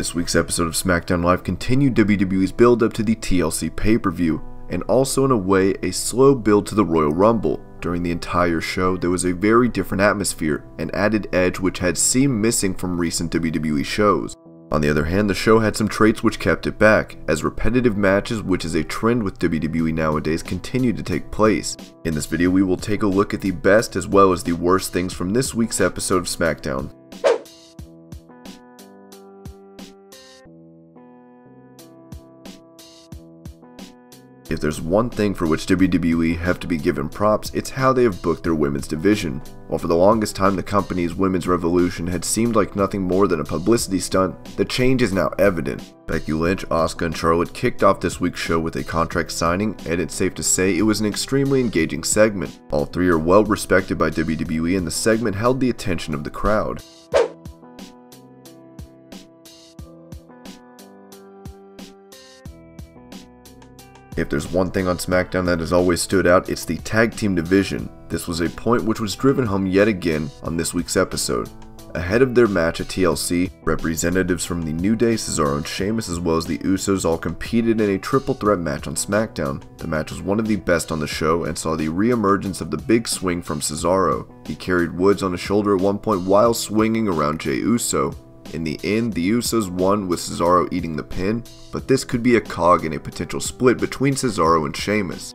This week's episode of SmackDown Live continued WWE's build up to the TLC pay per view, and also in a way a slow build to the Royal Rumble. During the entire show, there was a very different atmosphere, an added edge which had seemed missing from recent WWE shows. On the other hand, the show had some traits which kept it back, as repetitive matches, which is a trend with WWE nowadays, continued to take place. In this video, we will take a look at the best as well as the worst things from this week's episode of SmackDown. If there's one thing for which WWE have to be given props, it's how they have booked their women's division. While for the longest time the company's women's revolution had seemed like nothing more than a publicity stunt, the change is now evident. Becky Lynch, Asuka, and Charlotte kicked off this week's show with a contract signing, and it's safe to say it was an extremely engaging segment. All three are well respected by WWE and the segment held the attention of the crowd. If there's one thing on SmackDown that has always stood out, it's the tag team division. This was a point which was driven home yet again on this week's episode. Ahead of their match at TLC, representatives from the New Day, Cesaro, and Sheamus, as well as the Usos, all competed in a triple threat match on SmackDown. The match was one of the best on the show and saw the re-emergence of the big swing from Cesaro. He carried Woods on his shoulder at one point while swinging around Jey Uso. In the end, the Usos won with Cesaro eating the pin, but this could be a cog in a potential split between Cesaro and Sheamus.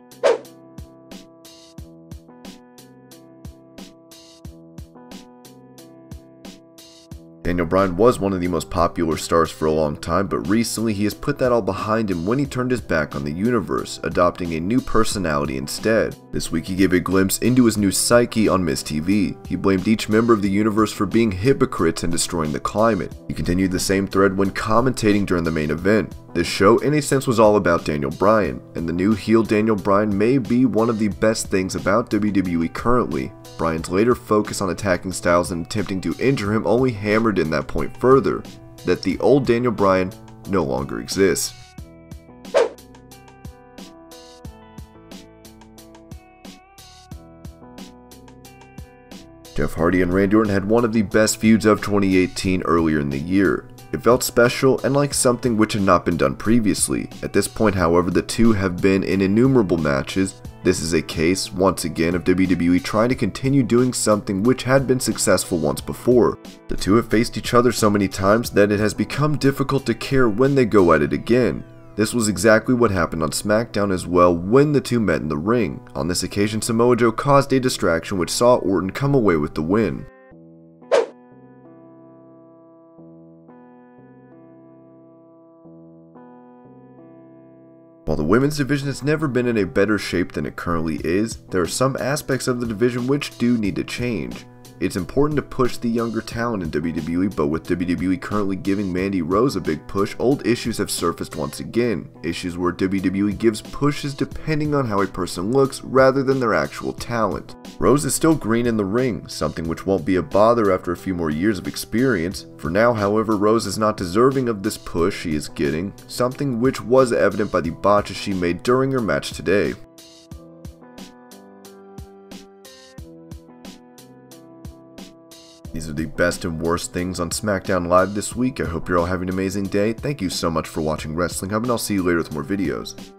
Daniel Bryan was one of the most popular stars for a long time, but recently he has put that all behind him when he turned his back on the universe, adopting a new personality instead. This week he gave a glimpse into his new psyche on Miz TV. He blamed each member of the universe for being hypocrites and destroying the climate. He continued the same thread when commentating during the main event. This show, in a sense, was all about Daniel Bryan, and the new heel Daniel Bryan may be one of the best things about WWE currently. Bryan's later focus on attacking Styles and attempting to injure him only hammered in that point further, that the old Daniel Bryan no longer exists. Jeff Hardy and Randy Orton had one of the best feuds of 2018 earlier in the year. It felt special and like something which had not been done previously. At this point, however, the two have been in innumerable matches. This is a case, once again, of WWE trying to continue doing something which had been successful once before. The two have faced each other so many times that it has become difficult to care when they go at it again. This was exactly what happened on SmackDown as well when the two met in the ring. On this occasion, Samoa Joe caused a distraction which saw Orton come away with the win. While the women's division has never been in a better shape than it currently is, there are some aspects of the division which do need to change. It's important to push the younger talent in WWE, but with WWE currently giving Mandy Rose a big push, old issues have surfaced once again. Issues where WWE gives pushes depending on how a person looks rather than their actual talent. Rose is still green in the ring, something which won't be a bother after a few more years of experience. For now, however, Rose is not deserving of this push she is getting, something which was evident by the botches she made during her match today. These are the best and worst things on SmackDown Live this week. I hope you're all having an amazing day. Thank you so much for watching Wrestling Hub, and I'll see you later with more videos.